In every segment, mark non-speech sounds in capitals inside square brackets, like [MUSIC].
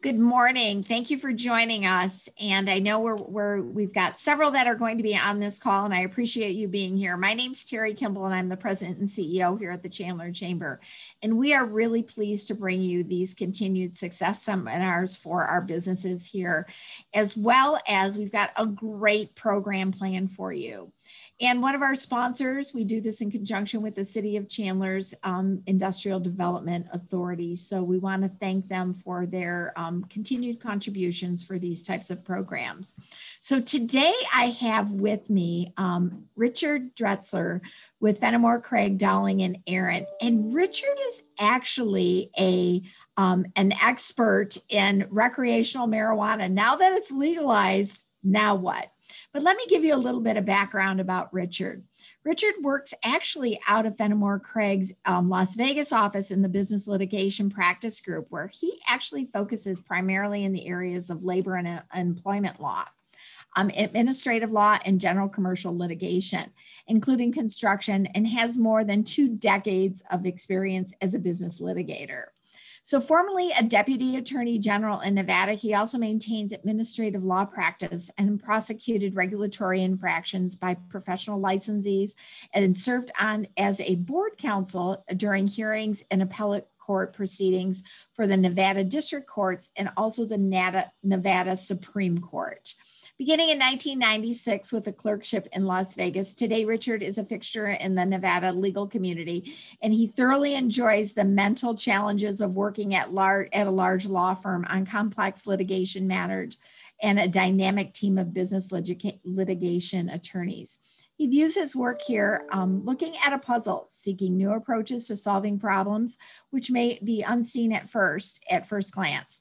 Good morning. Thank you for joining us. And I know we're, we're we've got several that are going to be on this call, and I appreciate you being here. My name's Terry Kimble, and I'm the president and CEO here at the Chandler Chamber. And we are really pleased to bring you these continued success seminars for our businesses here, as well as we've got a great program plan for you. And one of our sponsors, we do this in conjunction with the City of Chandler's um, Industrial Development Authority. So we want to thank them for their um, continued contributions for these types of programs. So today I have with me um, Richard Dreitzer with Fennemore Craig, Dowling, and Aaron. And Richard is actually a um, an expert in recreational marijuana. Now that it's legalized, now what? But let me give you a little bit of background about Richard. Richard works actually out of Fennemore Craig's um, Las Vegas office in the business litigation practice group, where he actually focuses primarily in the areas of labor and uh, employment law. Um, administrative law and general commercial litigation, including construction, and has more than two decades of experience as a business litigator. So, formerly a deputy attorney general in Nevada, he also maintains administrative law practice and prosecuted regulatory infractions by professional licensees and served on as a board counsel during hearings and appellate court proceedings for the Nevada district courts and also the Nevada, Nevada Supreme Court. Beginning in 1996 with a clerkship in Las Vegas, today Richard is a fixture in the Nevada legal community, and he thoroughly enjoys the mental challenges of working at, large, at a large law firm on complex litigation matters and a dynamic team of business litigation attorneys. He views his work here um, looking at a puzzle, seeking new approaches to solving problems which may be unseen at first, at first glance.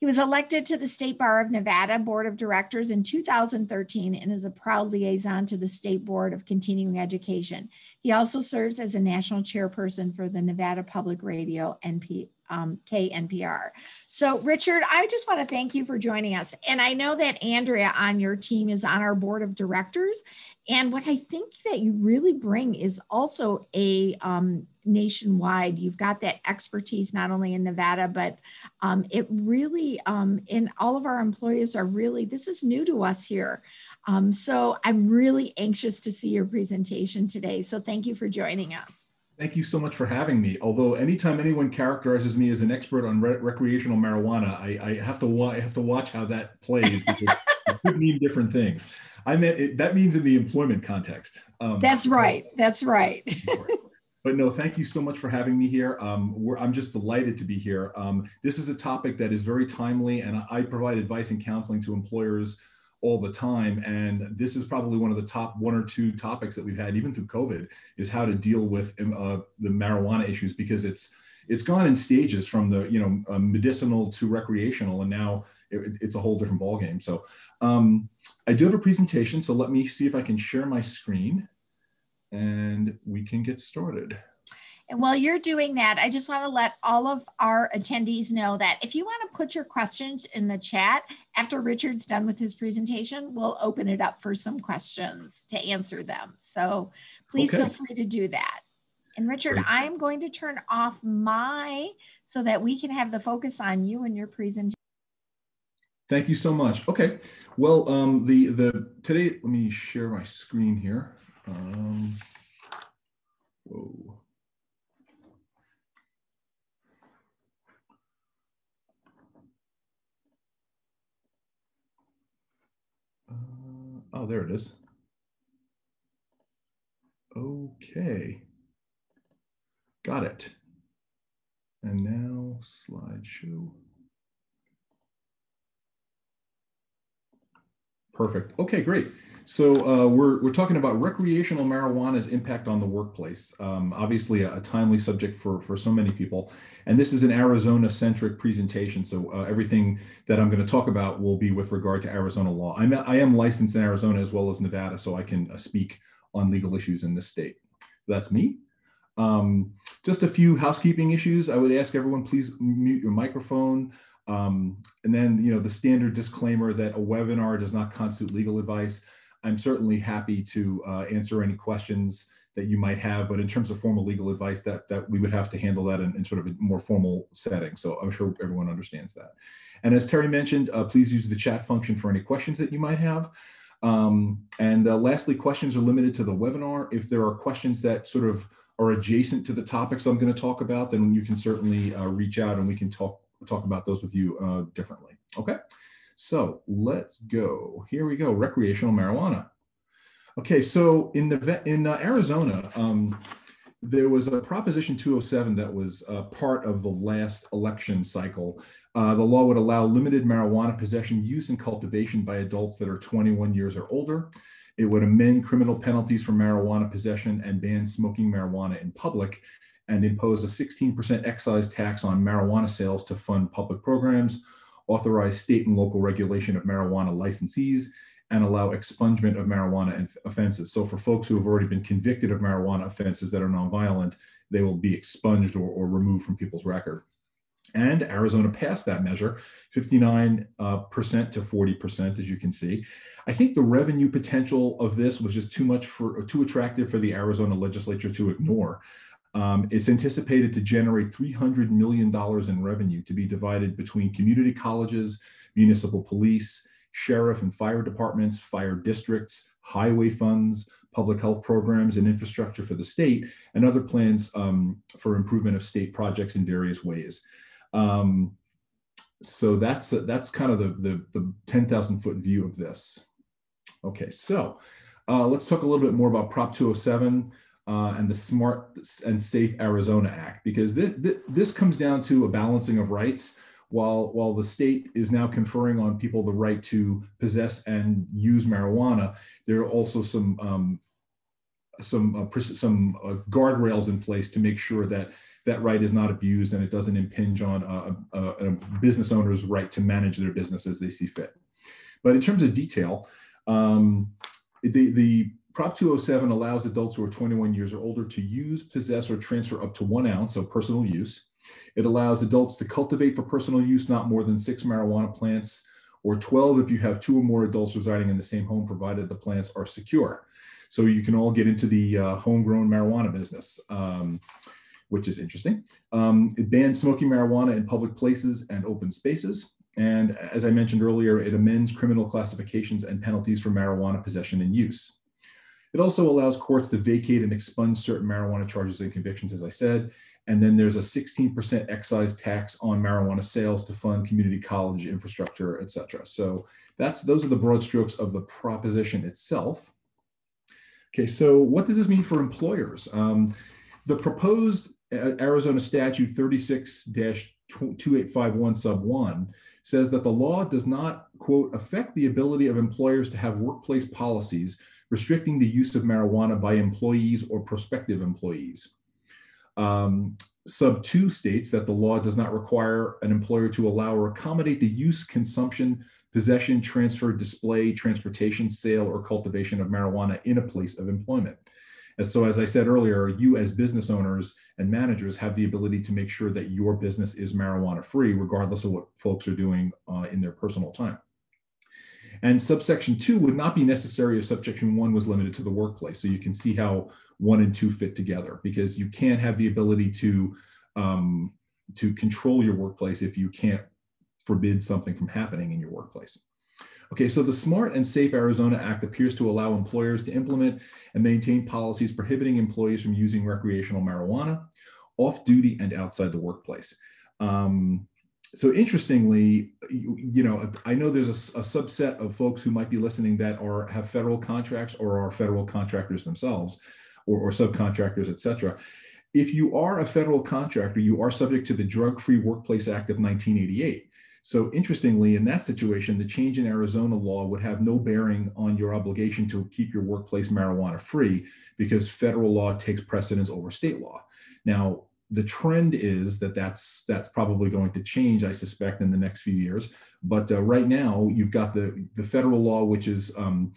He was elected to the State Bar of Nevada Board of Directors in 2013 and is a proud liaison to the State Board of Continuing Education. He also serves as a national chairperson for the Nevada Public Radio NP, um, KNPR. So, Richard, I just want to thank you for joining us. And I know that Andrea on your team is on our board of directors. And what I think that you really bring is also a um, nationwide. You've got that expertise not only in Nevada, but um, it really, um, and all of our employees are really, this is new to us here. Um, so I'm really anxious to see your presentation today. So thank you for joining us. Thank you so much for having me. Although anytime anyone characterizes me as an expert on re recreational marijuana, I, I, have to I have to watch how that plays because it could mean different things. I meant it, that means in the employment context. Um, That's right. That's right. But no, thank you so much for having me here. Um, I'm just delighted to be here. Um, this is a topic that is very timely, and I provide advice and counseling to employers all the time. And this is probably one of the top one or two topics that we've had, even through COVID, is how to deal with um, uh, the marijuana issues because it's it's gone in stages from the you know uh, medicinal to recreational, and now it, it's a whole different ballgame. So um, I do have a presentation, so let me see if I can share my screen, and we can get started. And while you're doing that, I just want to let all of our attendees know that if you want to put your questions in the chat after Richard's done with his presentation, we'll open it up for some questions to answer them. So please okay. feel free to do that. And Richard, Great. I'm going to turn off my so that we can have the focus on you and your presentation. Thank you so much. Okay. Well, um, the the today, let me share my screen here. Um, whoa. Uh, Oh, there it is. Okay. Got it. And now slideshow. Perfect. Okay, great. So uh, we're, we're talking about recreational marijuana's impact on the workplace. Um, obviously a, a, timely subject for, for so many people. And this is an Arizona-centric presentation. So uh, everything that I'm going to talk about will be with regard to Arizona law. I'm, I am licensed in Arizona as well as Nevada, so I can uh, speak on legal issues in this state. That's me. Um, just a few housekeeping issues. I would ask everyone, please mute your microphone. Um, and then, you know, the standard disclaimer that a webinar does not constitute legal advice. I'm certainly happy to uh, answer any questions that you might have. But in terms of formal legal advice, that that we would have to handle that in, in sort of a more formal setting. So I'm sure everyone understands that. And as Terry mentioned, uh, please use the chat function for any questions that you might have. Um, and uh, lastly, questions are limited to the webinar. If there are questions that sort of are adjacent to the topics I'm going to talk about, then you can certainly uh, reach out and we can talk talk about those with you uh, differently. Okay, so let's go. Here we go. Recreational marijuana. Okay, so in the in uh, Arizona, um, there was a Proposition 207 that was uh, part of the last election cycle. Uh, the law would allow limited marijuana possession, use, and cultivation by adults that are 21 years or older. It would amend criminal penalties for marijuana possession and ban smoking marijuana in public and impose a 16% excise tax on marijuana sales to fund public programs, authorize state and local regulation of marijuana licensees, and allow expungement of marijuana offenses. So for folks who have already been convicted of marijuana offenses that are nonviolent, they will be expunged or, or removed from people's record. And Arizona passed that measure, 59% uh, to 40%, as you can see. I think the revenue potential of this was just too much for, too attractive for the Arizona legislature to ignore. Um, it's anticipated to generate $300 million in revenue to be divided between community colleges, municipal police, sheriff and fire departments, fire districts, highway funds, public health programs and infrastructure for the state, and other plans um, for improvement of state projects in various ways. Um, so that's that's kind of the, the, the 10,000 foot view of this. Okay, so uh, let's talk a little bit more about Prop 207 uh, and the Smart and Safe Arizona Act, because this, this comes down to a balancing of rights while while the state is now conferring on people the right to possess and use marijuana, there are also some um, some uh, some uh, guardrails in place to make sure that that right is not abused and it doesn't impinge on a, a, a business owner's right to manage their business as they see fit. But in terms of detail, um, the, the Prop 207 allows adults who are 21 years or older to use, possess, or transfer up to one ounce of personal use it allows adults to cultivate for personal use not more than six marijuana plants or 12 if you have two or more adults residing in the same home, provided the plants are secure. So you can all get into the uh, homegrown marijuana business, um, which is interesting. Um, it bans smoking marijuana in public places and open spaces. And as I mentioned earlier, it amends criminal classifications and penalties for marijuana possession and use. It also allows courts to vacate and expunge certain marijuana charges and convictions, as I said, and then there's a 16% excise tax on marijuana sales to fund community college infrastructure, et cetera. So that's those are the broad strokes of the proposition itself. Okay, so what does this mean for employers? Um, the proposed uh, Arizona statute 36-2851 sub 1 says that the law does not, quote, affect the ability of employers to have workplace policies restricting the use of marijuana by employees or prospective employees. Um, sub 2 states that the law does not require an employer to allow or accommodate the use, consumption, possession, transfer, display, transportation, sale, or cultivation of marijuana in a place of employment. And so, as I said earlier, you as business owners and managers have the ability to make sure that your business is marijuana free, regardless of what folks are doing uh, in their personal time. And subsection two would not be necessary if subsection one was limited to the workplace. So you can see how one and two fit together because you can't have the ability to um, to control your workplace if you can't forbid something from happening in your workplace. Okay, so the Smart and Safe Arizona Act appears to allow employers to implement and maintain policies prohibiting employees from using recreational marijuana off duty and outside the workplace. Um, so interestingly, you, you, know, I know there's a, a, subset of folks who might be listening that are have federal contracts or are federal contractors themselves or, or subcontractors, et cetera. If you are a federal contractor, you are subject to the Drug Free Workplace Act of 1988. So interestingly, in that situation, the change in Arizona law would have no bearing on your obligation to keep your workplace marijuana free because federal law takes precedence over state law. Now, the trend is that that's that's probably going to change, I suspect, in the next few years. But uh, right now, you've got the the federal law, which is um,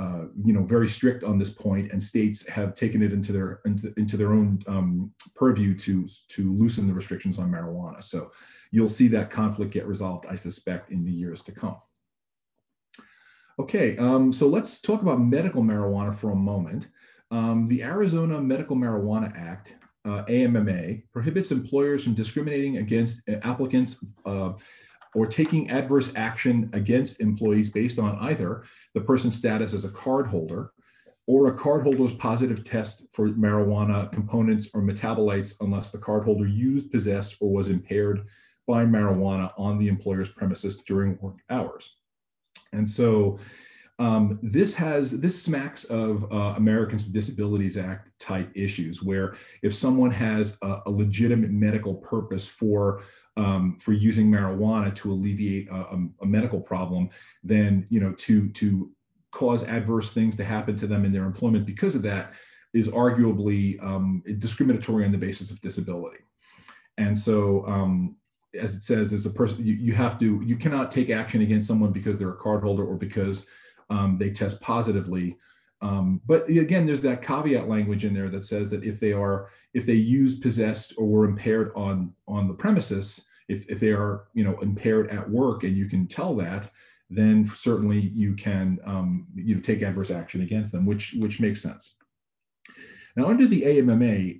uh, you know, very strict on this point, and states have taken it into their into, into their own um, purview to to loosen the restrictions on marijuana. So you'll see that conflict get resolved, I suspect, in the years to come. Okay, um, so let's talk about medical marijuana for a moment. Um, the Arizona Medical Marijuana Act, uh, AMMA, prohibits employers from discriminating against applicants uh, or taking adverse action against employees based on either the person's status as a card holder or a cardholder's positive test for marijuana components or metabolites unless the cardholder used, possessed, or was impaired by marijuana on the employer's premises during work hours. And so um, this has this smacks of uh, Americans with Disabilities Act type issues, where if someone has a, a legitimate medical purpose for um, for using marijuana to alleviate a, a, a, medical problem, then you know to to cause adverse things to happen to them in their employment because of that is arguably um, discriminatory on the basis of disability. And so um, as it says, as a person, you, you have to, you cannot take action against someone because they're a cardholder or because um, they test positively. Um, but again, there's that caveat language in there that says that if they are, if they use, possessed, or were impaired on on the premises, if, if they are, you know, impaired at work, and you can tell that, then certainly you can, um, you know, take adverse action against them, which which makes sense. Now, under the AMMA,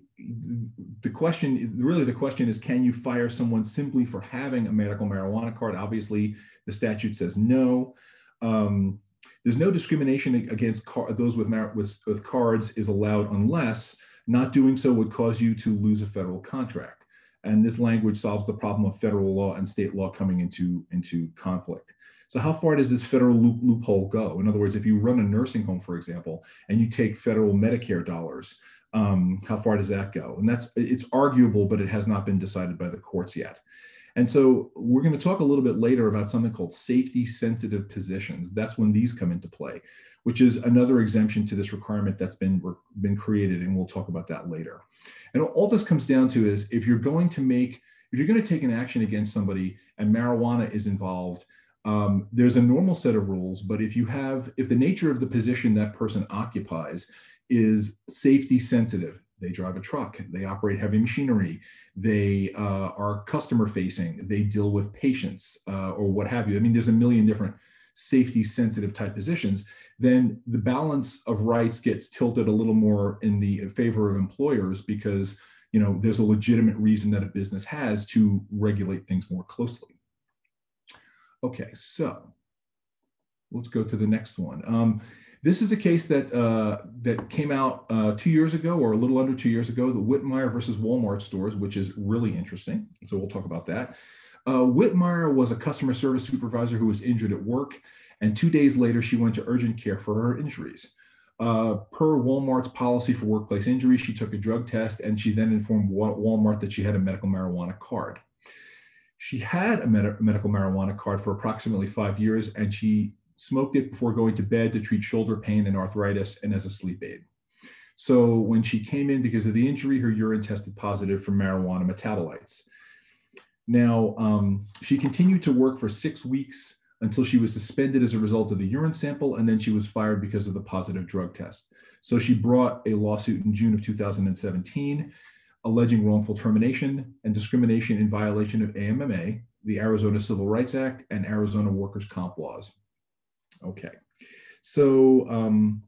the question, really the question is, can you fire someone simply for having a medical marijuana card? Obviously, the statute says no. Um, there's no discrimination against those with, with, with cards is allowed unless not doing so would cause you to lose a federal contract. And this language solves the problem of federal law and state law coming into, into conflict. So how far does this federal loop, loophole go? In other words, if you run a nursing home, for example, and you take federal Medicare dollars, um, how far does that go? And that's it's arguable, but it has not been decided by the courts yet. And so we're going to talk a little bit later about something called safety sensitive positions. That's when these come into play, which is another exemption to this requirement that's been, been created. And we'll talk about that later. And all this comes down to is if you're going to make, if you're going to take an action against somebody and marijuana is involved, um, there's a normal set of rules. But if you have, if the nature of the position that person occupies is safety sensitive. They drive a truck, they operate heavy machinery, they uh, are customer facing, they deal with patients uh, or what have you. I mean, there's a million different safety sensitive type positions. Then the balance of rights gets tilted a little more in the favor of employers because you know there's a legitimate reason that a business has to regulate things more closely. Okay, so let's go to the next one. Um, this is a case that uh, that came out uh, two years ago, or a little under two years ago, the Whitmire versus Walmart stores, which is really interesting. So we'll talk about that. Uh, Whitmire was a customer service supervisor who was injured at work, and two days later, she went to urgent care for her injuries. Uh, per Walmart's policy for workplace injuries, she took a drug test, and she then informed Walmart that she had a medical marijuana card. She had a med- medical marijuana card for approximately five years, and she smoked it before going to bed to treat shoulder pain and arthritis and as a sleep aid. So when she came in because of the injury, her urine tested positive for marijuana metabolites. Now, um, she continued to work for six weeks until she was suspended as a result of the urine sample, and then she was fired because of the positive drug test. So she brought a lawsuit in June of 2017 alleging wrongful termination and discrimination in violation of AMMA, the Arizona Civil Rights Act, and Arizona workers' comp laws. Okay, so um,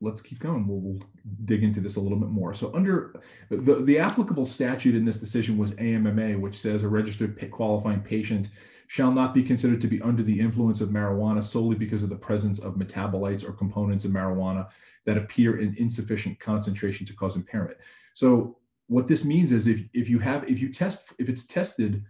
let's keep going. We'll, we'll, dig into this a little bit more. So under the, the applicable statute in this decision was AMMA, which says a registered qualifying patient shall not be considered to be under the influence of marijuana solely because of the presence of metabolites or components of marijuana that appear in insufficient concentration to cause impairment. So what this means is if, if you have, if you test, if it's tested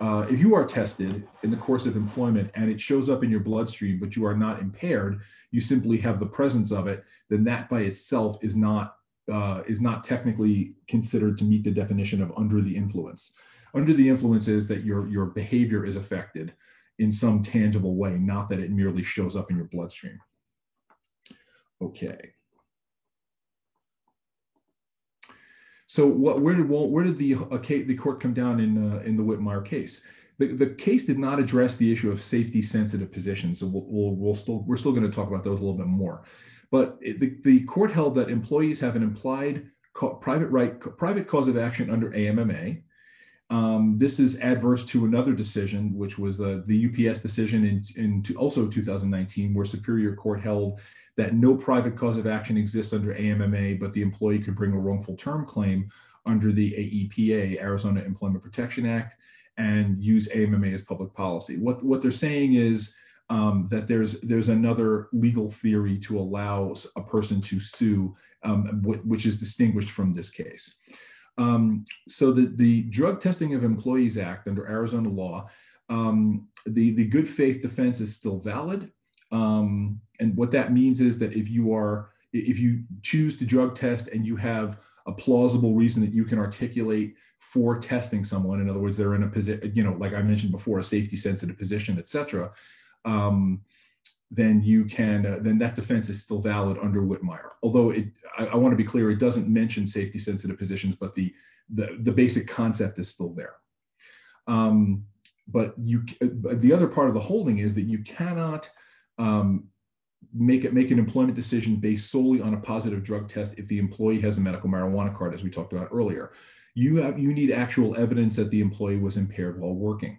uh, if you are tested in the course of employment and it shows up in your bloodstream, but you are not impaired, you simply have the presence of it, then that by itself is not uh, is not technically considered to meet the definition of under the influence. Under the influence is that your your behavior is affected in some tangible way, not that it merely shows up in your bloodstream. Okay. So what, where did where did the the court come down in uh, in the Whitmire case? The, the case did not address the issue of safety sensitive positions. So we'll, we'll, we'll still we're still going to talk about those a little bit more. But it, the, the court held that employees have an implied private right private cause of action under AMMA, Um, this is adverse to another decision, which was uh, the UPS decision in, in to also 2019, where Superior Court held that no private cause of action exists under AMMA, but the employee could bring a wrongful term claim under the AEPA, Arizona Employment Protection Act, and use AMMA as public policy. What, what they're saying is um, that there's there's another legal theory to allow a person to sue, um, which is distinguished from this case. Um, so the, the Drug Testing of Employees Act under Arizona law, um, the, the good faith defense is still valid. Um, and what that means is that if you are, if you choose to drug test and you have a plausible reason that you can articulate for testing someone, in other words, they're in a position, you know, like I mentioned before, a safety sensitive position, et cetera, um, then you can, uh, then that defense is still valid under Whitmire. Although it, I, I want to be clear, it doesn't mention safety sensitive positions, but the, the, the basic concept is still there. Um, but you, the other part of the holding is that you cannot um, make it make an employment decision based solely on a positive drug test if the employee has a medical marijuana card, as we talked about earlier. You have you need actual evidence that the employee was impaired while working.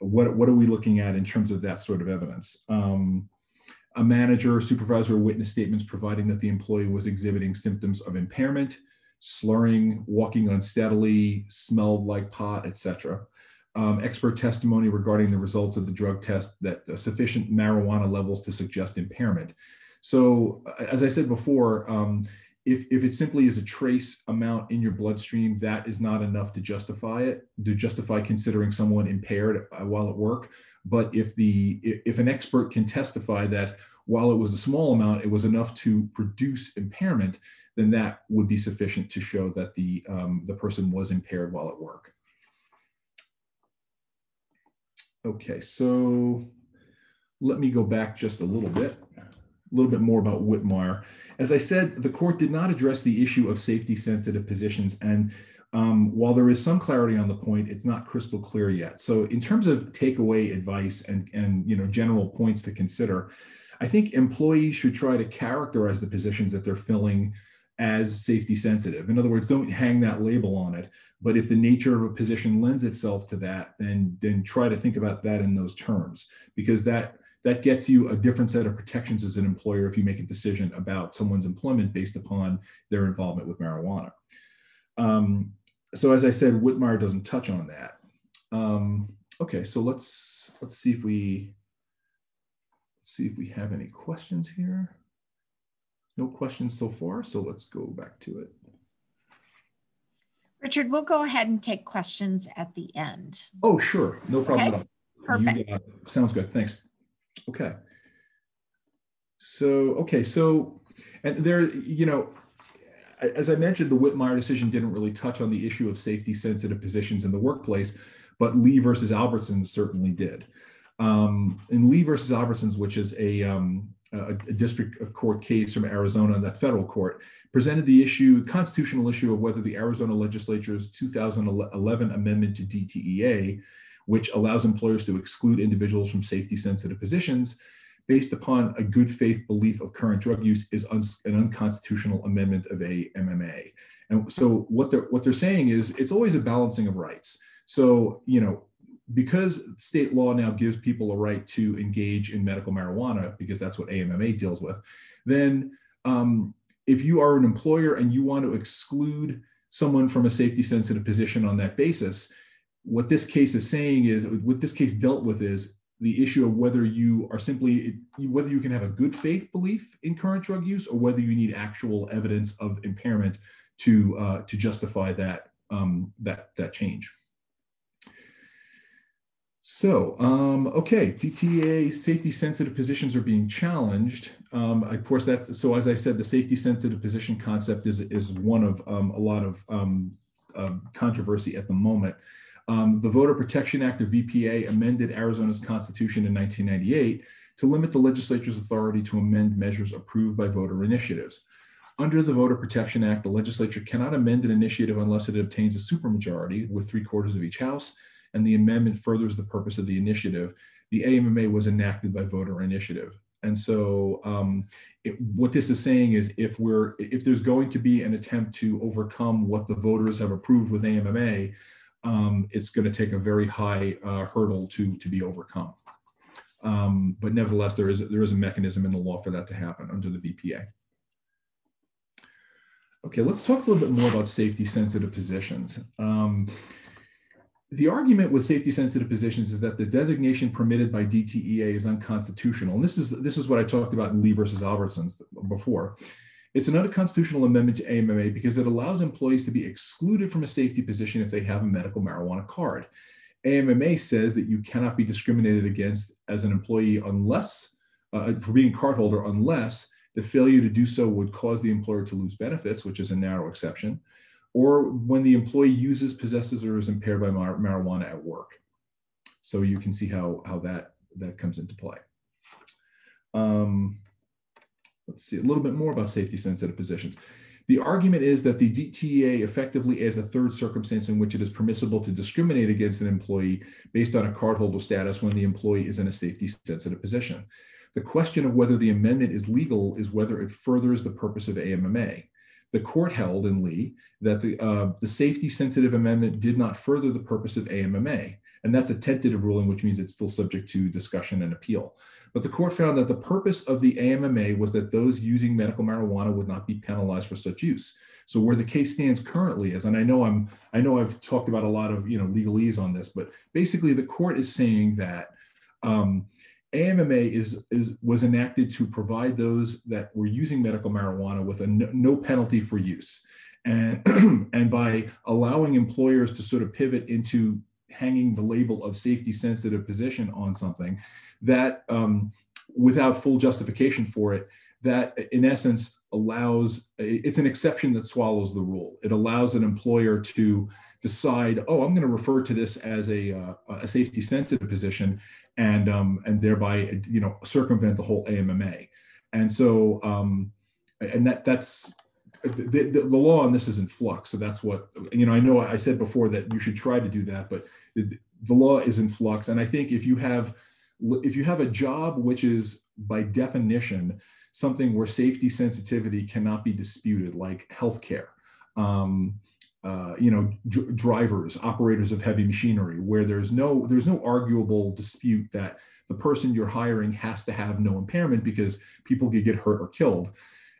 What what are we looking at in terms of that sort of evidence? Um, a manager, supervisor, or witness statements providing that the employee was exhibiting symptoms of impairment, slurring, walking unsteadily, smelled like pot, etc um, expert testimony regarding the results of the drug test that uh, sufficient marijuana levels to suggest impairment. So, as I said before, um, if, if it simply is a trace amount in your bloodstream, that is not enough to justify it, to justify considering someone impaired uh, while at work. But if the if an expert can testify that while it was a small amount, it was enough to produce impairment, then that would be sufficient to show that the um, the person was impaired while at work. Okay, so let me go back just a little bit, a little bit more about Whitmire. As I said, the court did not address the issue of safety sensitive positions. And um, while there is some clarity on the point, it's not crystal clear yet. So in terms of takeaway advice and, and you know, general points to consider, I think employees should try to characterize the positions that they're filling as safety sensitive. In other words, don't hang that label on it. But if the nature of a position lends itself to that, then then try to think about that in those terms, because that that gets you a different set of protections as an employer if you make a decision about someone's employment based upon their involvement with marijuana. Um, so as I said, Whitmire doesn't touch on that. Um, okay, so let's let's see if we see if we have any questions here. No questions so far, so let's go back to it. Richard, we'll go ahead and take questions at the end. Oh, sure. No problem okay. at all. Perfect. Sounds good. Thanks. Okay. So, okay. So, and there, you know, as I mentioned, the Whitmire decision didn't really touch on the issue of safety sensitive positions in the workplace, but Lee versus Albertson certainly did. Um, in Lee versus Albertsons, which is a, um, a, a district court case from Arizona, that federal court, presented the issue, constitutional issue of whether the Arizona legislature's 2011 amendment to DTEA, which allows employers to exclude individuals from safety sensitive positions based upon a good faith belief of current drug use is un an unconstitutional amendment of a MMA. And so what they're, what they're saying is it's always a balancing of rights. So, you know, because state law now gives people a right to engage in medical marijuana, because that's what AMMA deals with, then um, if you are an employer and you want to exclude someone from a safety sensitive position on that basis, what this case is saying is, what this case dealt with is the issue of whether you are simply, whether you can have a good faith belief in current drug use or whether you need actual evidence of impairment to, uh, to justify that, um, that, that change. So, um, okay, DTA safety sensitive positions are being challenged. Um, of course, that so as I said, the safety sensitive position concept is is one of um, a lot of um, uh, controversy at the moment. Um, the Voter Protection Act of VPA amended Arizona's constitution in 1998 to limit the legislature's authority to amend measures approved by voter initiatives. Under the Voter Protection Act, the legislature cannot amend an initiative unless it obtains a supermajority with three quarters of each house and the amendment furthers the purpose of the initiative. The AMMA was enacted by voter initiative. And so um, it, what this is saying is if we're if there's going to be an attempt to overcome what the voters have approved with AMMA, um, it's going to take a very high uh, hurdle to to be overcome. Um, but nevertheless, there is there is a mechanism in the law for that to happen under the VPA. Okay, let's talk a little bit more about safety sensitive positions. Um, the argument with safety sensitive positions is that the designation permitted by DTEA is unconstitutional. And this is, this is what I talked about in Lee versus Albertsons before. It's an unconstitutional amendment to AMMA because it allows employees to be excluded from a safety position if they have a medical marijuana card. AMMA says that you cannot be discriminated against as an employee unless, uh, for being a cardholder, unless the failure to do so would cause the employer to lose benefits, which is a narrow exception, or when the employee uses, possesses, or is impaired by mar marijuana at work. So you can see how, how that, that comes into play. Um, let's see a little bit more about safety sensitive positions. The argument is that the DTA effectively is a third circumstance in which it is permissible to discriminate against an employee based on a cardholder status when the employee is in a safety sensitive position. The question of whether the amendment is legal is whether it furthers the purpose of AMMA. The court held in Lee that the, uh, the safety sensitive amendment did not further the purpose of AMMA. And that's a tentative ruling, which means it's still subject to discussion and appeal. But the court found that the purpose of the AMMA was that those using medical marijuana would not be penalized for such use. So where the case stands currently is, and I know I'm, I know I've talked about a lot of you know legalese on this, but basically the court is saying that um, AMMA is, is, was enacted to provide those that were using medical marijuana with a no, no penalty for use. And, [CLEARS THROAT] and by allowing employers to sort of pivot into hanging the label of safety sensitive position on something that um, without full justification for it, that in essence allows, it's an exception that swallows the rule. It allows an employer to decide, oh, I'm going to refer to this as a, uh, a safety sensitive position and um, and thereby you know circumvent the whole AMMA. And so um, and that that's the, the, the, law on this is in flux. So that's what you know. I know I said before that you should try to do that, but the, the law is in flux. And I think if you have if you have a job which is by definition something where safety sensitivity cannot be disputed, like healthcare. Um, uh, you know, drivers, operators of heavy machinery, where there's no there's no arguable dispute that the person you're hiring has to have no impairment because people could get hurt or killed.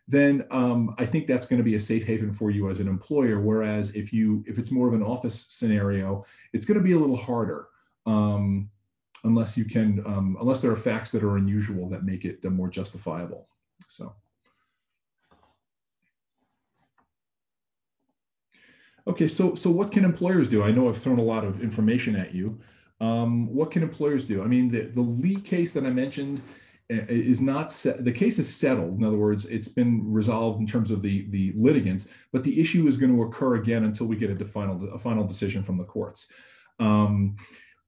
Then um, I think that's going to be a safe haven for you as an employer. Whereas if you if it's more of an office scenario, it's going to be a little harder um, unless you can um, unless there are facts that are unusual that make it more justifiable. So. Okay, so so what can employers do? I know I've thrown a lot of information at you. Um, what can employers do? I mean, the, the Lee case that I mentioned uh, is not set, the case is settled. In other words, it's been resolved in terms of the the litigants, but the issue is going to occur again until we get a final a final decision from the courts. Um,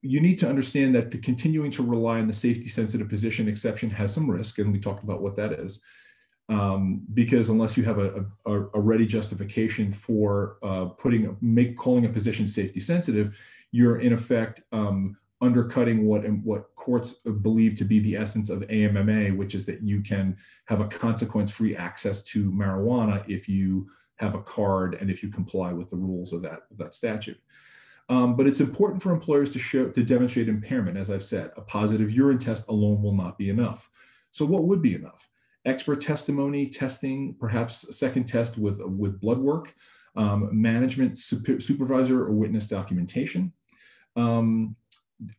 you need to understand that the continuing to rely on the safety sensitive position exception has some risk, and we talked about what that is um, because unless you have a, a, a ready justification for uh, putting make calling a position safety sensitive, you're in effect um, undercutting what what courts believe to be the essence of AMMA, which is that you can have a consequence-free access to marijuana if you have a card and if you comply with the rules of that of that statute. Um, but it's important for employers to show to demonstrate impairment. As I've said, a positive urine test alone will not be enough. So what would be enough? Expert testimony, testing, perhaps a second test with, with blood work, um, management super, supervisor or witness documentation. Um,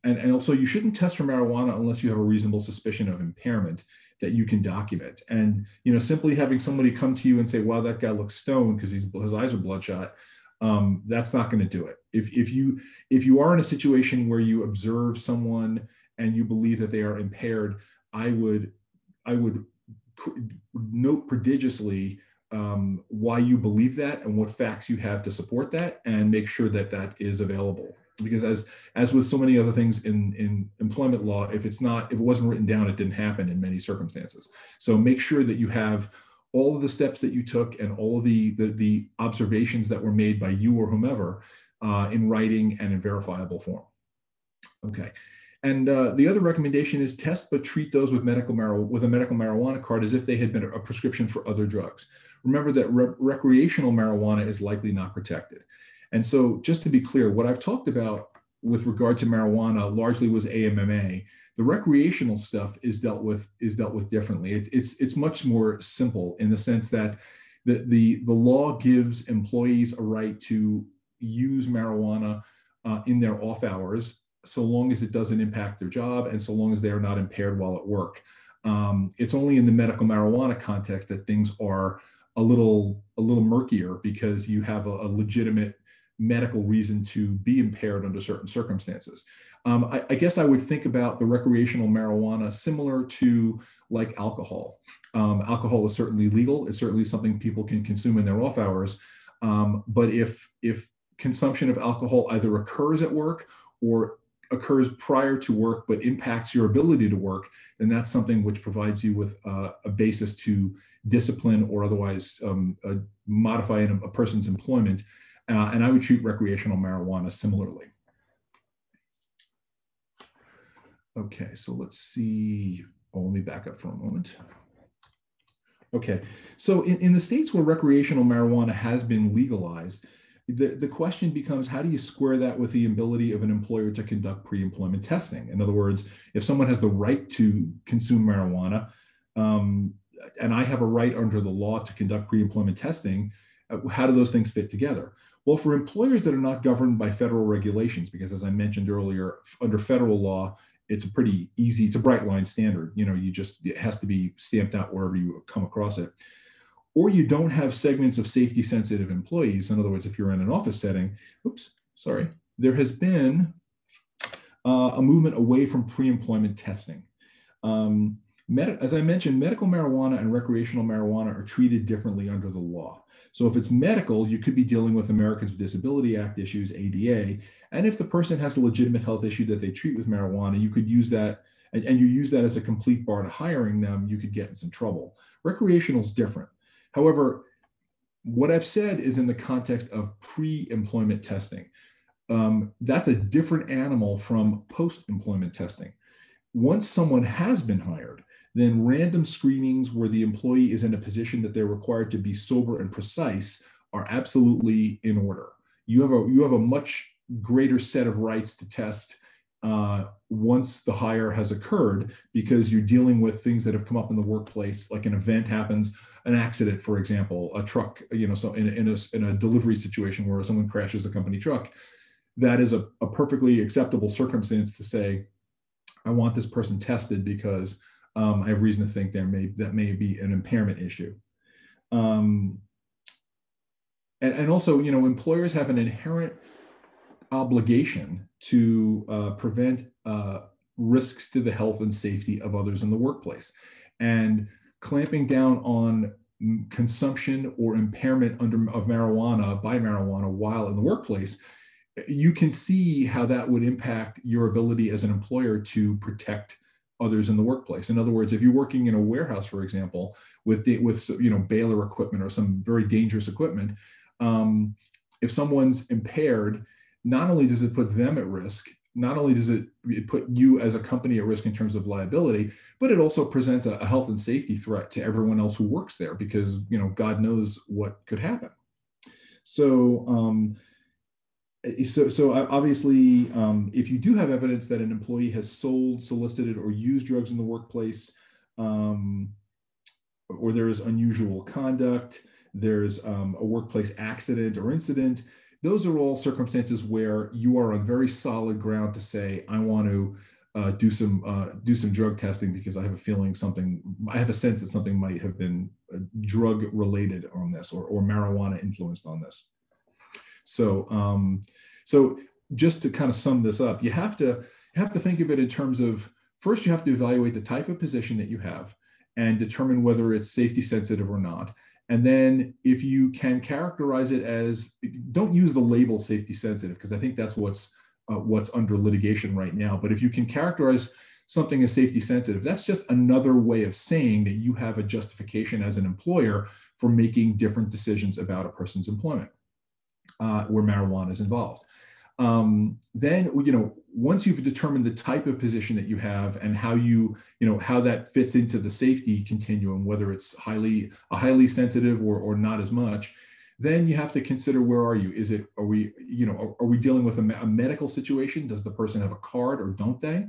and, and also you shouldn't test for marijuana unless you have a reasonable suspicion of impairment that you can document. And you know, simply having somebody come to you and say, "Wow, that guy looks stoned because his eyes are bloodshot," um, that's not going to do it. If if you if you are in a situation where you observe someone and you believe that they are impaired, I would I would note prodigiously um, why you believe that and what facts you have to support that and make sure that that is available. Because as as with so many other things in in employment law if it's not if it wasn't written down it didn't happen in many circumstances. So make sure that you have all of the steps that you took and all of the the, the observations that were made by you or whomever uh, in writing and in verifiable form. Okay and uh, the other recommendation is test but treat those with medical marijuana with a medical marijuana card as if they had been a prescription for other drugs. Remember that re recreational marijuana is likely not protected. And so, just to be clear, what I've talked about with regard to marijuana largely was AMMA. The recreational stuff is dealt with is dealt with differently. It's it's it's much more simple in the sense that the the the law gives employees a right to use marijuana uh, in their off hours so long as it doesn't impact their job and so long as they are not impaired while at work. Um, it's only in the medical marijuana context that things are a little a little murkier because you have a, a legitimate medical reason to be impaired under certain circumstances. Um, I, I, guess I would think about the recreational marijuana similar to like alcohol. Um, alcohol is certainly legal. It's certainly something people can consume in their off hours. Um, but if if consumption of alcohol either occurs at work or occurs prior to work but impacts your ability to work, then that's something which provides you with uh, a basis to discipline or otherwise um, uh, modify a, a person's employment uh, and I would treat recreational marijuana similarly. Okay, so let's see. Oh, let me back up for a moment. Okay, so in, in the states where recreational marijuana has been legalized, the, the question becomes how do you square that with the ability of an employer to conduct pre-employment testing? In other words, if someone has the right to consume marijuana, um, and I have a right under the law to conduct pre-employment testing, uh, how do those things fit together? Well, for employers that are not governed by federal regulations, because as I mentioned earlier, under federal law, it's a pretty easy, it's a bright line standard. You know, you just, it has to be stamped out wherever you come across it. Or you don't have segments of safety sensitive employees. In other words, if you're in an office setting, oops, sorry, there has been uh, a movement away from pre employment testing. Um, as I mentioned, medical marijuana and recreational marijuana are treated differently under the law. So if it's medical, you could be dealing with Americans with Disability Act issues, ADA. And if the person has a legitimate health issue that they treat with marijuana, you could use that and, and you use that as a complete bar to hiring them, you could get in some trouble. Recreational is different. However, what I've said is in the context of pre-employment testing. Um, that's a different animal from post-employment testing. Once someone has been hired, then random screenings where the employee is in a position that they're required to be sober and precise are absolutely in order. You have a you have a much greater set of rights to test uh, once the hire has occurred because you're dealing with things that have come up in the workplace, like an event happens, an accident, for example, a truck, you know, so in, in, a, in a delivery situation where someone crashes a company truck, that is a, a perfectly acceptable circumstance to say, I want this person tested because um, I have reason to think there may that may be an impairment issue. Um, and, and also, you know, employers have an inherent obligation to uh, prevent uh, risks to the health and safety of others in the workplace. And clamping down on consumption or impairment under, of marijuana by marijuana while in the workplace, you can see how that would impact your ability as an employer to protect others in the workplace. In other words, if you're working in a warehouse, for example, with with you know baler equipment or some very dangerous equipment, um, if someone's impaired, not only does it put them at risk, not only does it, put you as a company at risk in terms of liability, but it also presents a, a health and safety threat to everyone else who works there because you know God knows what could happen. So um, so, so obviously, um, if you do have evidence that an employee has sold, solicited, or used drugs in the workplace, um, or there is unusual conduct, there's um, a workplace accident or incident, those are all circumstances where you are on very solid ground to say, I want to uh, do some uh, do some drug testing because I have a feeling something, I have a sense that something might have been uh, drug related on this or, or marijuana influenced on this. So, um, so just to kind of sum this up, you have to you have to think of it in terms of first you have to evaluate the type of position that you have and determine whether it's safety sensitive or not. And then if you can characterize it as don't use the label safety sensitive because I think that's what's uh, what's under litigation right now. But if you can characterize something as safety sensitive, that's just another way of saying that you have a justification as an employer for making different decisions about a person's employment uh, where marijuana is involved. Um, then, you know, once you've determined the type of position that you have and how you, you know, how that fits into the safety continuum, whether it's highly a highly sensitive or, or not as much, then you have to consider where are you? Is it, are we, you know, are, are we dealing with a, a, medical situation? Does the person have a card or don't they?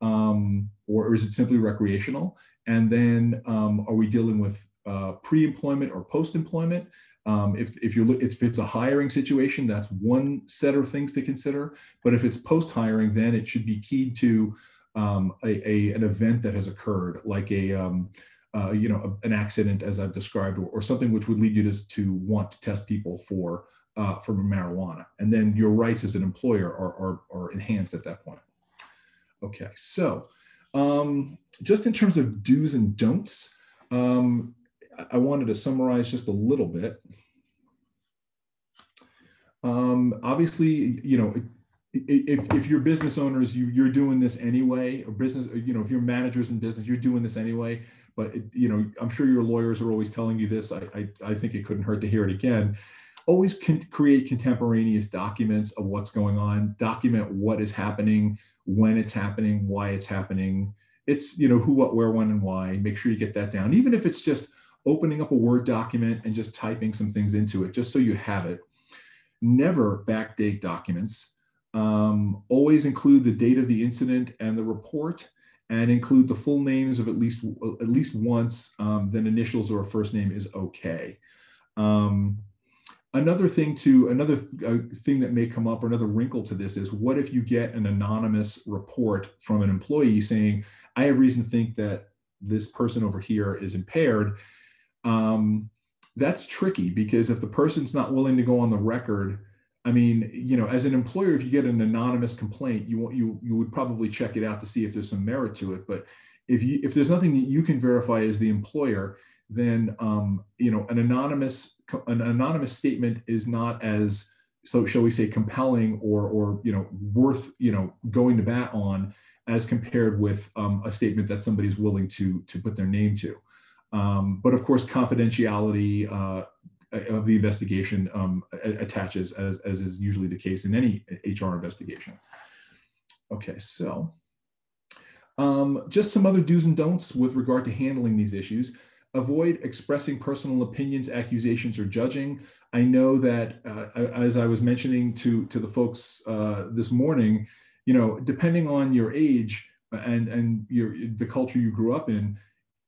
Um, or, is it simply recreational? And then um, are we dealing with uh, pre-employment or post-employment? Um, if, if, you look, if it's a hiring situation, that's one set of things to consider. But if it's post-hiring, then it should be keyed to um, a, a, an event that has occurred, like a, um, uh, you know, an accident as I've described, or, or, something which would lead you to, to want to test people for, uh, for marijuana. And then your rights as an employer are, are, are enhanced at that point. Okay, so um, just in terms of do's and don'ts, um, I wanted to summarize just a little bit. Um, obviously, you know, if, if you're business owners, you, you're doing this anyway, or business, you know, if you're managers in business, you're doing this anyway. But, it, you know, I'm sure your lawyers are always telling you this. I, I, I think it couldn't hurt to hear it again. Always can create contemporaneous documents of what's going on, document what is happening, when it's happening, why it's happening. It's, you know, who, what, where, when, and why. Make sure you get that down. Even if it's just opening up a Word document and just typing some things into it, just so you have it. Never backdate documents. Um, always include the date of the incident and the report and include the full names of at least at least once um, then initials or a first name is okay um, another thing to another uh, thing that may come up or another wrinkle to this is what if you get an anonymous report from an employee saying i have reason to think that this person over here is impaired um, that's tricky because if the person's not willing to go on the record I mean, you know, as an employer, if you get an anonymous complaint, you you you would probably check it out to see if there's some merit to it. But if you if there's nothing that you can verify as the employer, then um, you know an anonymous an anonymous statement is not as so shall we say compelling or or you know worth you know going to bat on as compared with um, a statement that somebody's willing to to put their name to. Um, but of course, confidentiality, uh, of the investigation um, attaches as, as is usually the case in any HR investigation. Okay, so um, just some other do's and don'ts with regard to handling these issues. Avoid expressing personal opinions, accusations, or judging. I know that uh, as I was mentioning to, to the folks uh, this morning, you know, depending on your age and, and your, the culture you grew up in,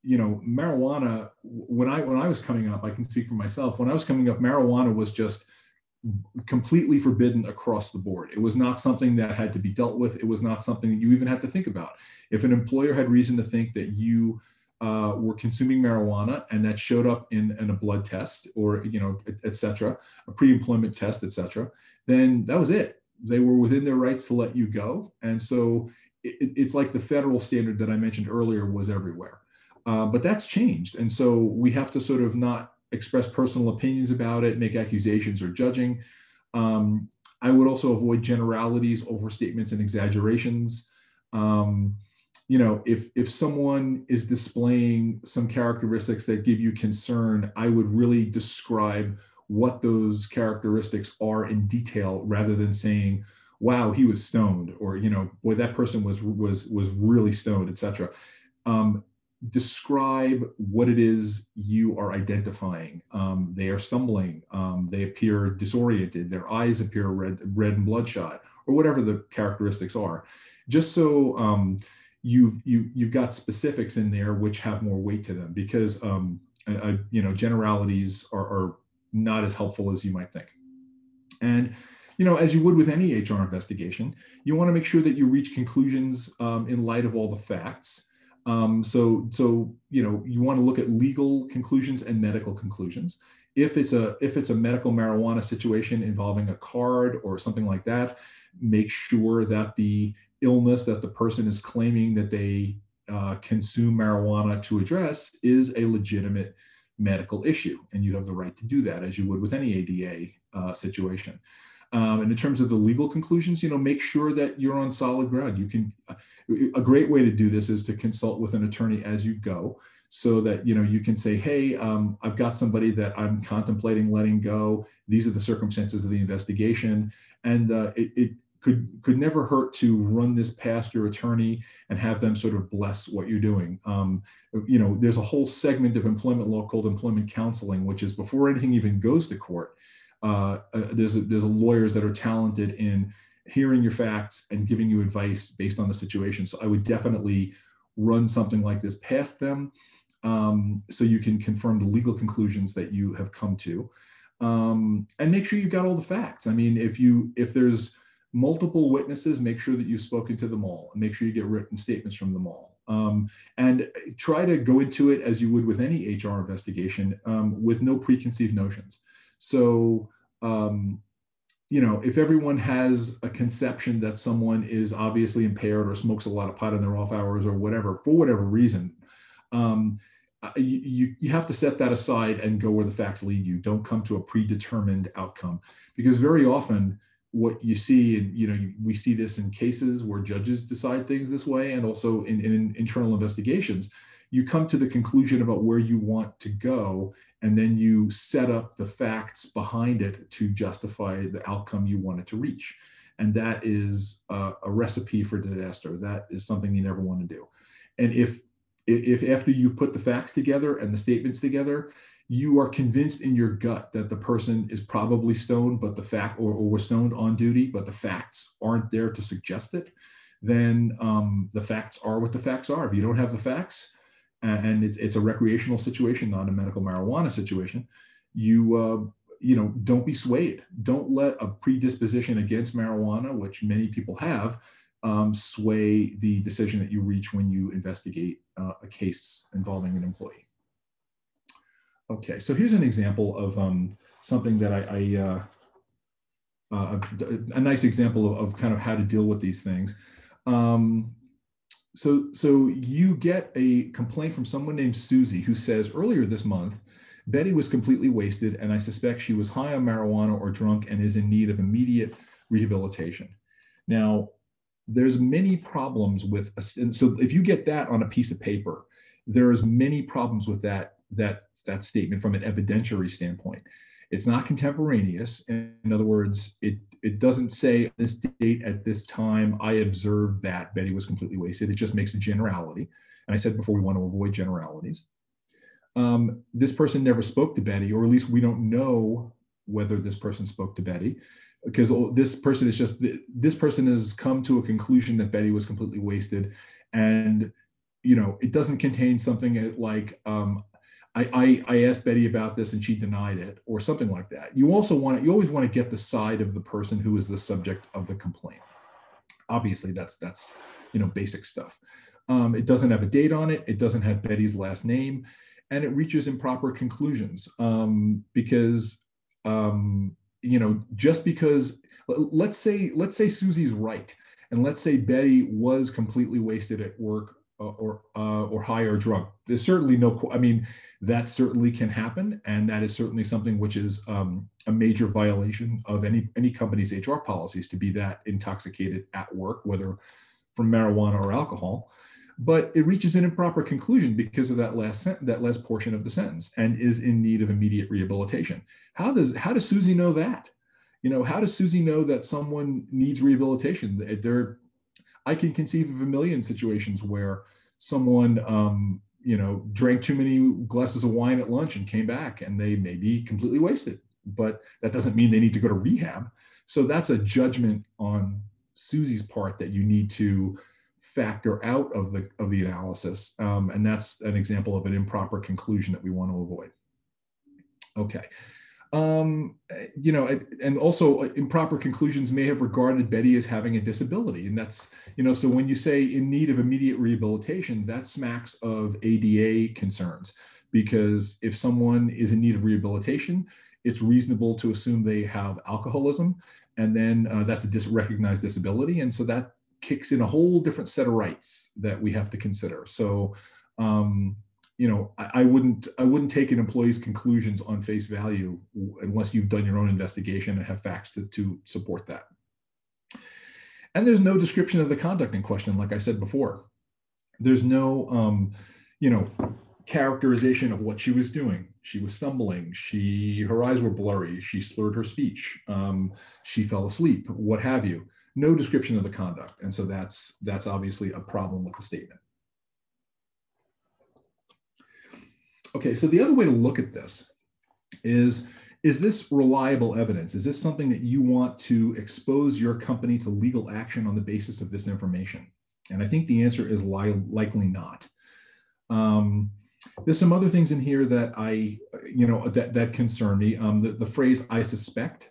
you know, marijuana, when I when I was coming up, I can speak for myself, when I was coming up, marijuana was just completely forbidden across the board. It was not something that had to be dealt with. It was not something that you even had to think about. If an employer had reason to think that you uh, were consuming marijuana and that showed up in, in a blood test or, you know, et cetera, a pre-employment test, et cetera, then that was it. They were within their rights to let you go. And so it, it's like the federal standard that I mentioned earlier was everywhere. Uh, but that's changed. And so we have to sort of not express personal opinions about it, make accusations or judging. Um, I would also avoid generalities, overstatements, and exaggerations. Um, you know, if if someone is displaying some characteristics that give you concern, I would really describe what those characteristics are in detail rather than saying, "Wow, he was stoned," or you know, "Boy, that person was was was really stoned," etc. Um, describe what it is you are identifying. Um, they are stumbling. Um, they appear disoriented. Their eyes appear red, red and bloodshot, or whatever the characteristics are. Just so um, you've you, you've got specifics in there which have more weight to them, because um, uh, you know generalities are, are not as helpful as you might think. And you know, as you would with any HR investigation, you want to make sure that you reach conclusions um, in light of all the facts. Um, so, so you know, you want to look at legal conclusions and medical conclusions. If it's a if it's a medical marijuana situation involving a card or something like that, make sure that the illness that the person is claiming that they uh, consume marijuana to address is a legitimate medical issue, and you have the right to do that as you would with any ADA uh, situation. Um, and in terms of the legal conclusions, you know, make sure that you're on solid ground. You can, a great way to do this is to consult with an attorney as you go so that, you know, you can say, hey, um, I've got somebody that I'm contemplating letting go. These are the circumstances of the investigation. And uh, it, it could could never hurt to run this past your attorney and have them sort of bless what you're doing. Um, you know, there's a whole segment of employment law called employment counseling, which is before anything even goes to court. Uh, uh, there's a, there's a lawyers that are talented in hearing your facts and giving you advice based on the situation. So I would definitely run something like this past them, um, so you can confirm the legal conclusions that you have come to, um, and make sure you've got all the facts. I mean, if you if there's multiple witnesses, make sure that you've spoken to them all, and make sure you get written statements from them all. Um, and try to go into it as you would with any HR investigation um, with no preconceived notions. So, um, you know, if everyone has a conception that someone is obviously impaired or smokes a lot of pot in their off hours or whatever, for whatever reason, um, you, you have to set that aside and go where the facts lead you. Don't come to a predetermined outcome because very often what you see, and you know, we see this in cases where judges decide things this way, and also in, in internal investigations. You come to the conclusion about where you want to go, and then you set up the facts behind it to justify the outcome you wanted to reach. And that is a, a recipe for disaster. That is something you never want to do. And if if after you put the facts together and the statements together, you are convinced in your gut that the person is probably stoned, but the fact or, or was stoned on duty, but the facts aren't there to suggest it, then um, the facts are what the facts are. If you don't have the facts, and it's, it's a recreational situation, not a medical marijuana situation, you uh, you know don't be swayed. Don't let a predisposition against marijuana, which many people have, um, sway the decision that you reach when you investigate uh, a case involving an employee. Okay, so here's an example of um, something that I, I uh, uh, a, a, nice example of, of, kind of how to deal with these things. Um, so, so you get a complaint from someone named Susie who says earlier this month, Betty was completely wasted, and I suspect she was high on marijuana or drunk and is in need of immediate rehabilitation. Now, there's many problems with, so if you get that on a piece of paper, there's many problems with that that that statement from an evidentiary standpoint. It's not contemporaneous. In other words, it it doesn't say this date at this time I observed that Betty was completely wasted. It just makes a generality. And I said before we want to avoid generalities. Um, this person never spoke to Betty, or at least we don't know whether this person spoke to Betty, because this person is just this person has come to a conclusion that Betty was completely wasted, and you know it doesn't contain something like um, I, I, I asked Betty about this and she denied it, or something like that. You also want to, you always want to get the side of the person who is the subject of the complaint. Obviously, that's that's you know basic stuff. Um, it doesn't have a date on it. It doesn't have Betty's last name, and it reaches improper conclusions um, because um, you know just because let's say let's say Susie's right, and let's say Betty was completely wasted at work or uh, or high or drunk. There's certainly no. I mean, that certainly can happen, and that is certainly something which is um, a major violation of any any company's HR policies to be that intoxicated at work, whether from marijuana or alcohol. But it reaches an improper conclusion because of that last that last portion of the sentence, and is in need of immediate rehabilitation. How does how does Susie know that? You know, how does Susie know that someone needs rehabilitation? There, I can conceive of a million situations where someone um, you know drank too many glasses of wine at lunch and came back and they may be completely wasted. But that doesn't mean they need to go to rehab. So that's a judgment on susie's part that you need to factor out of the of the analysis. Um, and that's an example of an improper conclusion that we want to avoid. Okay um, you know, and also uh, improper conclusions may have regarded Betty as having a disability. And that's, you know, so when you say in need of immediate rehabilitation, that smacks of ADA concerns. Because if someone is in need of rehabilitation, it's reasonable to assume they have alcoholism. And then uh, that's a dis- recognized disability. And so that kicks in a whole different set of rights that we have to consider. So, um, you know, I, I, wouldn't I wouldn't take an employee's conclusions on face value unless you've done your own investigation and have facts to, to support that. And there's no description of the conduct in question, like I said before. There's no, um, you know, characterization of what she was doing. She was stumbling. She her eyes were blurry. She slurred her speech. Um, she fell asleep. What have you? no description of the conduct. And so that's, that's obviously a problem with the statement. Okay, so the other way to look at this is is this reliable evidence? Is this something that you want to expose your company to legal action on the basis of this information? And I think the answer is li likely not. Um, there's some other things in here that I, you know, that, that concern me. Um, the, the phrase I suspect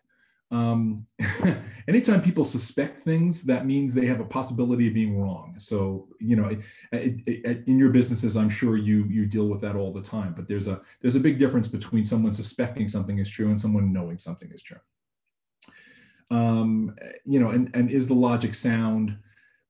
um, [LAUGHS] anytime people suspect things, that means they have a possibility of being wrong. So, you know, it, it, it, in your businesses, I'm sure you you deal with that all the time. But there's a there's a big difference between someone suspecting something is true and someone knowing something is true. Um, you know, and and is the logic sound?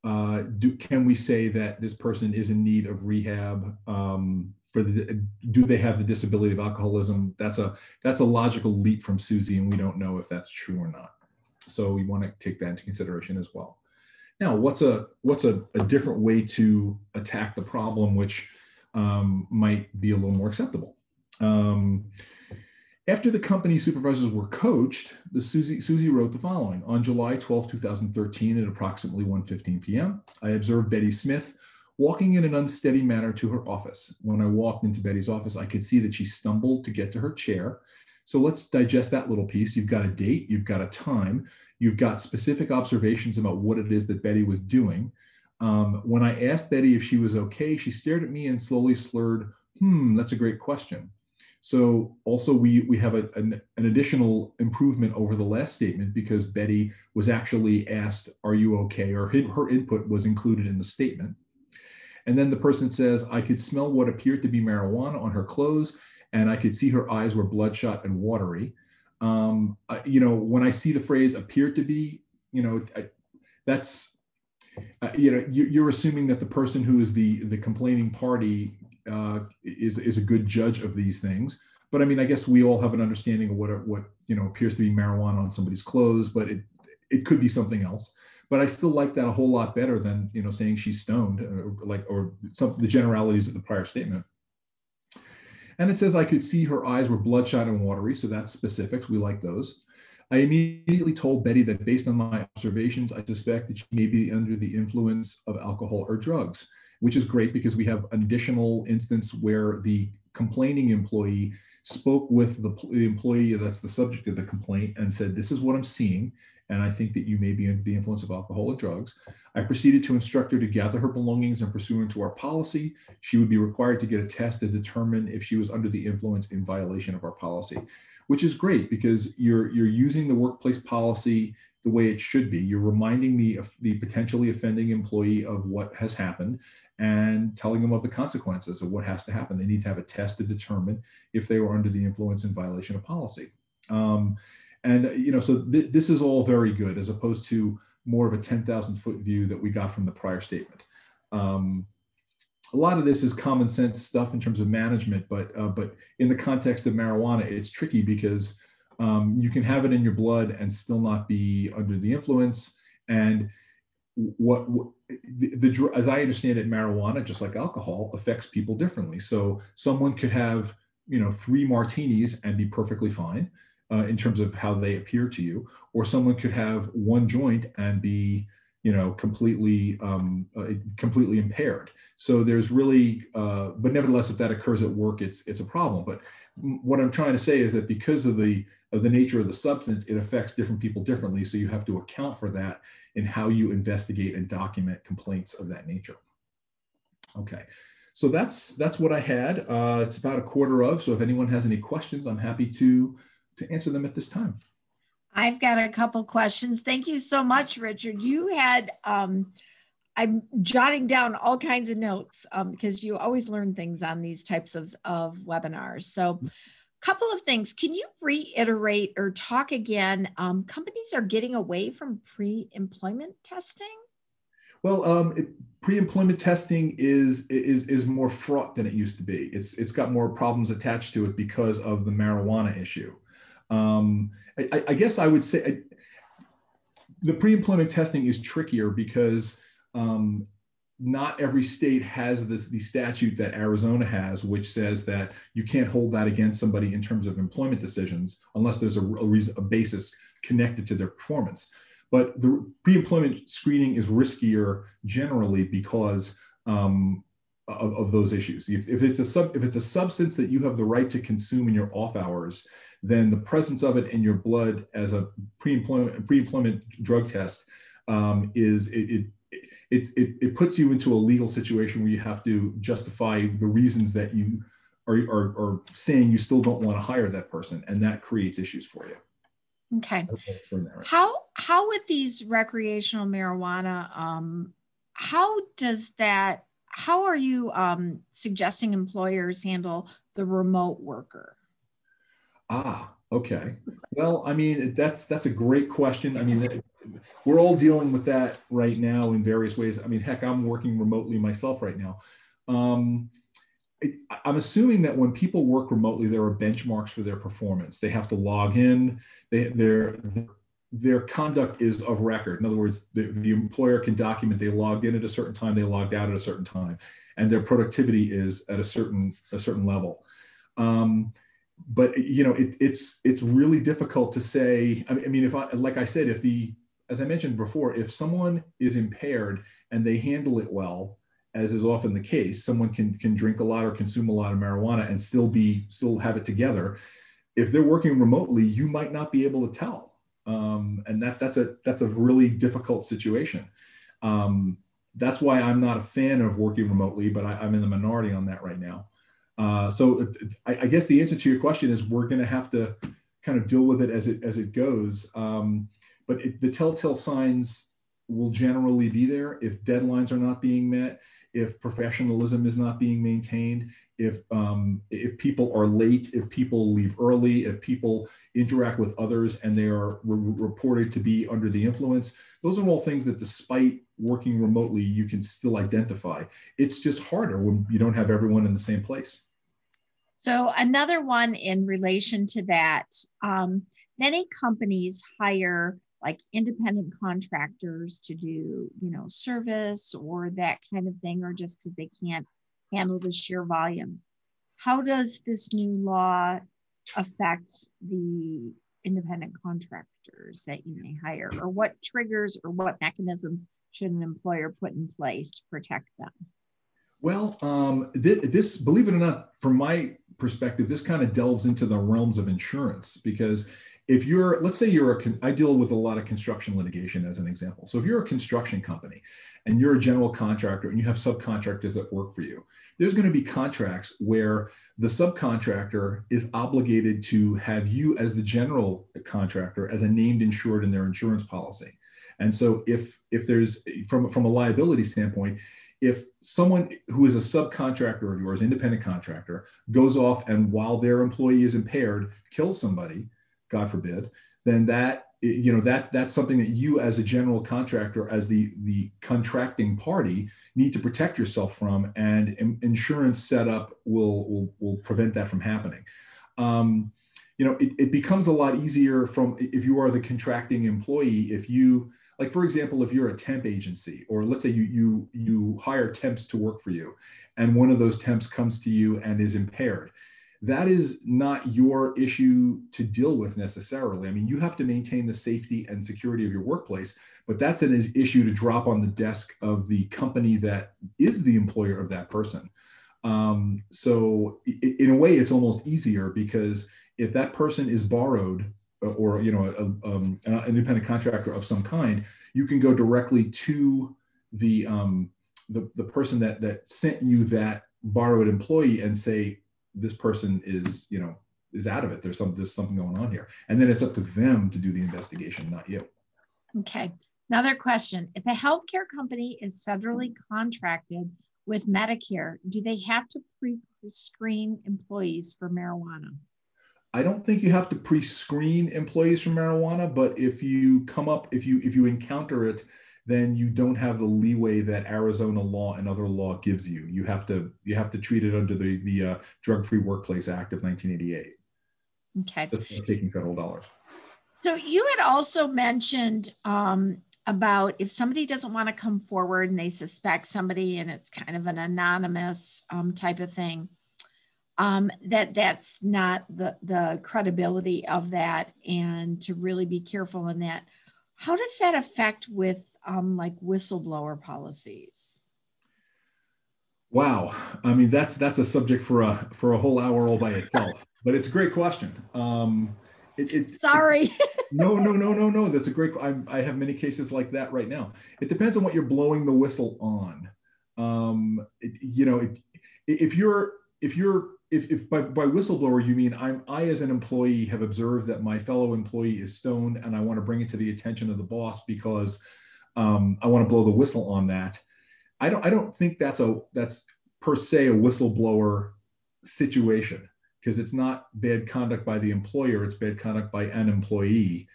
Uh, do can we say that this person is in need of rehab? Um, for the do they have the disability of alcoholism that's a that's a logical leap from susie and we don't know if that's true or not so we want to take that into consideration as well now what's a what's a, a different way to attack the problem which um, might be a little more acceptable um, after the company supervisors were coached, the Susie, Susie wrote the following. On July 12, 2013, at approximately 1.15 p.m., I observed Betty Smith walking in an unsteady manner to her office. When I walked into Betty's office, I could see that she stumbled to get to her chair. So let's digest that little piece. You've got a date, you've got a time, you've got specific observations about what it is that Betty was doing. Um, when I asked Betty if she was okay, she stared at me and slowly slurred, hmm, that's a great question. So also we, we have a, an, an, additional improvement over the last statement because Betty was actually asked, are you okay? Or her input was included in the statement. And then the person says, I could smell what appeared to be marijuana on her clothes, and I could see her eyes were bloodshot and watery. Um, you know, when I see the phrase appeared to be, you know, I, that's, uh, you know, you, are assuming that the person who is the the complaining party uh, is is a good judge of these things. But I mean, I guess we all have an understanding of what what you know appears to be marijuana on somebody's clothes, but it it could be something else but I still like that a whole lot better than you know saying she's stoned, or uh, like or some the generalities of the prior statement. And it says I could see her eyes were bloodshot and watery, so that's specifics. We like those. I immediately told Betty that based on my observations, I suspect that she may be under the influence of alcohol or drugs, which is great because we have an additional instance where the complaining employee spoke with the, the employee that's the subject of the complaint and said, This is what I'm seeing and I think that you may be under the influence of alcohol or drugs. I proceeded to instruct her to gather her belongings and pursuant to our policy, she would be required to get a test to determine if she was under the influence in violation of our policy, which is great because you're you're using the workplace policy the way it should be. You're reminding the the potentially offending employee of what has happened and telling them of the consequences of what has to happen. They need to have a test to determine if they were under the influence in violation of policy. Um, and you know, so th this is all very good as opposed to more of a 10,000 foot view that we got from the prior statement. Um, a lot of this is common sense stuff in terms of management, but uh, but in the context of marijuana, it's tricky because um, you can have it in your blood and still not be under the influence. And what, what the, the, as I understand it, marijuana, just like alcohol, affects people differently. So someone could have you know three martinis and be perfectly fine uh, in terms of how they appear to you, or someone could have one joint and be, you know, completely um, uh, completely impaired. So there's really, uh, but nevertheless, if that occurs at work, it's it's a problem. But what I'm trying to say is that because of the of the nature of the substance, it affects different people differently. So you have to account for that in how you investigate and document complaints of that nature. Okay. So that's that's what I had. Uh, it's about a quarter of. So if anyone has any questions, I'm happy to to answer them at this time. I've got a couple questions. Thank you so much, Richard. You had, um, I'm jotting down all kinds of notes um, because you always learn things on these types of, of webinars. So, a couple of things. Can you reiterate or talk again? Um, companies are getting away from pre employment testing? Well, um, pre-employment testing is is is more fraught than it used to be. It's it's got more problems attached to it because of the marijuana issue. Um, I, I, guess I would say I, the pre-employment testing is trickier because um, not every state has this the statute that Arizona has, which says that you can't hold that against somebody in terms of employment decisions unless there's a, a, reason, a basis connected to their performance. But the pre-employment screening is riskier generally because um, of, of, those issues. If, if, it's a sub, if it's a substance that you have the right to consume in your off hours, then the presence of it in your blood as a pre-employment pre-employment drug test um, is it, it it, it, it puts you into a legal situation where you have to justify the reasons that you are, are, are saying you still don't want to hire that person, and that creates issues for you. Okay. How how with these recreational marijuana, um, how does that? How are you um, suggesting employers handle the remote worker? Ah, okay. Well, I mean that's that's a great question. I mean, we're all dealing with that right now in various ways. I mean, heck, I'm working remotely myself right now. Um, I'm assuming that when people work remotely, there are benchmarks for their performance. They have to log in. They, their their conduct is of record. In other words, the, the employer can document they logged in at a certain time, they logged out at a certain time, and their productivity is at a certain a certain level. Um, but you know, it, it's it's really difficult to say. I mean, if I like I said, if the as I mentioned before, if someone is impaired and they handle it well, as is often the case, someone can can drink a lot or consume a lot of marijuana and still be still have it together. If they're working remotely, you might not be able to tell, um, and that that's a that's a really difficult situation. Um, that's why I'm not a fan of working remotely, but I, am in the minority on that right now. Uh, so I, I, guess the answer to your question is we're going to have to kind of deal with it as it as it goes. Um, but it, the telltale signs will generally be there if deadlines are not being met if professionalism is not being maintained, if um, if people are late, if people leave early, if people interact with others and they are re- reported to be under the influence, those are all things that, despite working remotely, you can still identify. It's just harder when you don't have everyone in the same place. So another one in relation to that, um, many companies hire like independent contractors to do, you know, service or that kind of thing, or just because they can't handle the sheer volume. How does this new law affect the independent contractors that you may hire, or what triggers or what mechanisms should an employer put in place to protect them? Well, um, th- this, believe it or not, from my perspective, this kind of delves into the realms of insurance because if you're let's say you're a i deal with a lot of construction litigation as an example. So if you're a construction company and you're a general contractor and you have subcontractors that work for you there's going to be contracts where the subcontractor is obligated to have you as the general contractor as a named insured in their insurance policy. And so if if there's from from a liability standpoint if someone who is a subcontractor of yours independent contractor goes off and while their employee is impaired kills somebody God forbid, then that you know that that's something that you as a general contractor as the the contracting party need to protect yourself from and insurance setup will will, will prevent that from happening. Um, you know it, it becomes a lot easier from if you are the contracting employee if you like for example if you're a temp agency or let's say you you you hire temps to work for you and one of those temps comes to you and is impaired that is not your issue to deal with necessarily. I mean, you have to maintain the safety and security of your workplace, but that's an issue to drop on the desk of the company that is the employer of that person. Um, so, in a way, it's almost easier because if that person is borrowed or you know a, um, an independent contractor of some kind, you can go directly to the um, the, the person that that sent you that borrowed employee and say this person is you know is out of it. There's some there's something going on here. And then it's up to them to do the investigation not you. Okay. Another question. If a healthcare company is federally contracted with medicare do they have to pre-screen employees for marijuana I don't think you have to pre-screen employees for marijuana, but if you come up, if you if you encounter it then you don't have the leeway that Arizona law and other law gives you. You have to you have to treat it under the the uh, Drug Free Workplace Act of 1988. Okay. Just taking federal dollars. So you had also mentioned um, about if somebody doesn't want to come forward and they suspect somebody and it's kind of an anonymous um, type of thing, um, that that's not the the credibility of that, and to really be careful in that how does that affect with um, like whistleblower policies? Wow, I mean that's that's a subject for a for a whole hour all by itself. [LAUGHS] but it's a great question. Um, it, it, Sorry. It, [LAUGHS] [LAUGHS] no, no, no, no, no. That's a great. I, I have many cases like that right now. It depends on what you're blowing the whistle on. Um, you know, if you're if you're if, if by, by whistleblower you mean I'm I as an employee have observed that my fellow employee is stoned and I want to bring it to the attention of the boss because um, I want to blow the whistle on that. I don't I don't think that's a that's per se a whistleblower situation because it's not bad conduct by the employer it's bad conduct by an employee.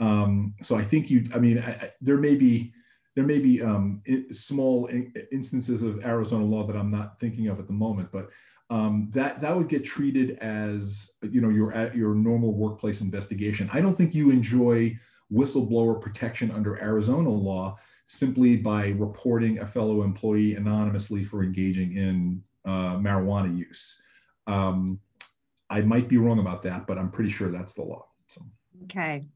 Um, so I think you I mean I, I, there may be there may be um, small instances of Arizona law that I'm not thinking of at the moment, but um, that that would get treated as you know your at your normal workplace investigation. I don't think you enjoy whistleblower protection under Arizona law simply by reporting a fellow employee anonymously for engaging in uh, marijuana use. Um, I might be wrong about that, but I'm pretty sure that's the law. So. Okay.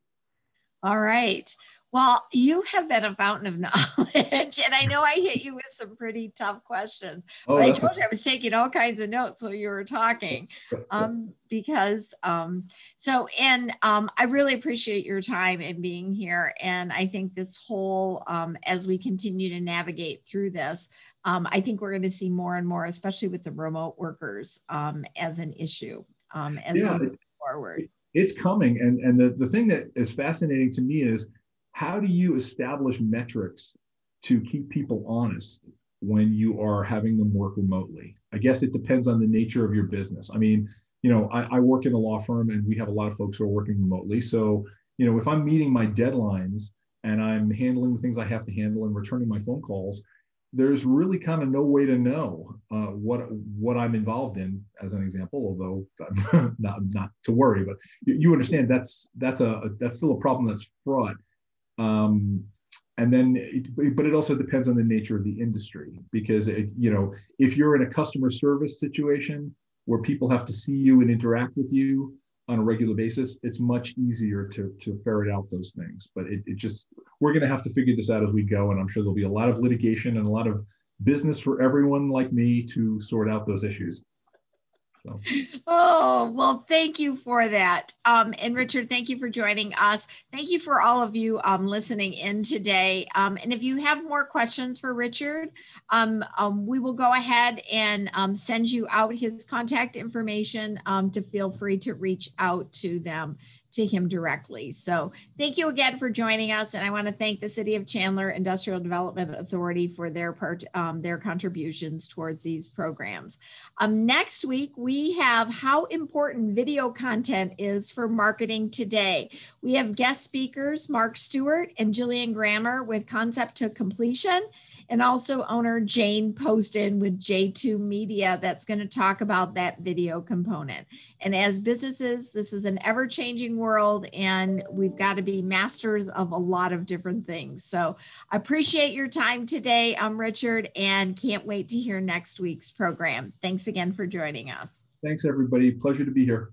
All right. Well, you have been a fountain of [LAUGHS] knowledge, and I know I hit you with some pretty tough questions. Oh, but I told you I was taking all kinds of notes while you were talking, [LAUGHS] um, because um, so and um, I really appreciate your time and being here. And I think this whole um, as we continue to navigate through this, um, I think we're going to see more and more, especially with the remote workers, um, as an issue as yeah, we move forward. It's coming, and and the the thing that is fascinating to me is how do you establish metrics to keep people honest when you are having them work remotely? I guess it depends on the nature of your business. I mean, you know, I, I work in a law firm and we have a lot of folks who are working remotely. So, you know, if I'm meeting my deadlines and I'm handling the things I have to handle and returning my phone calls, there's really kind of no way to know uh, what what I'm involved in, as an example. Although [LAUGHS] not not to worry, but you, you understand that's that's a that's still a problem that's fraught um, and then, it, but it also depends on the nature of the industry because it, you know if you're in a customer service situation where people have to see you and interact with you on a regular basis, it's much easier to to ferret out those things. But it, it just we're going to have to figure this out as we go, and I'm sure there'll be a lot of litigation and a lot of business for everyone like me to sort out those issues. So. Oh, well, thank you for that. Um, and Richard, thank you for joining us. Thank you for all of you um, listening in today. Um, and if you have more questions for Richard, um, um, we will go ahead and um, send you out his contact information to feel free to reach out to them to him directly. So thank you again for joining us. And I want to thank the City of Chandler Industrial Development Authority for their part, um, their contributions towards these programs. Um, next week, we have how important video content is for marketing today. We have guest speakers, Mark Stewart and Jillian Grammer with Concept to Completion and also owner Jane Poston with J2 Media that's going to talk about that video component. And as businesses, this is an ever changing world and we've got to be masters of a lot of different things. So I appreciate your time today. I'm Richard and can't wait to hear next week's program. Thanks again for joining us. Thanks, everybody. Pleasure to be here.